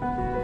嗯。